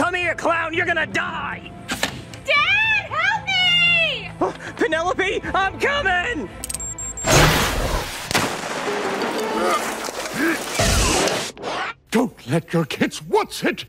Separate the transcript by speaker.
Speaker 1: Come here, clown, you're gonna die!
Speaker 2: Dad, help me!
Speaker 1: Penelope, I'm coming!
Speaker 3: Don't let your kids watch it